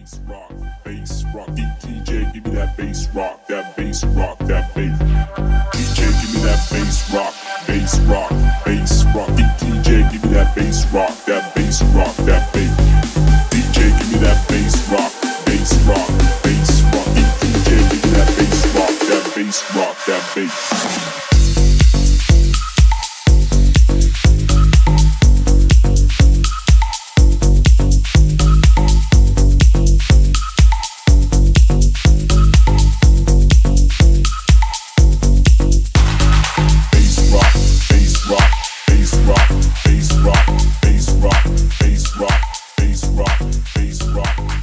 bass rock, bass rock. DJ, give me that bass rock, that bass rock, that bass. DJ, give me that bass rock, bass rock, bass rock. DJ, give me that bass rock, that bass rock, that bass. DJ, give me that bass rock, bass rock, bass rock. DJ, give me that bass rock, that bass rock, that bass. bass rock.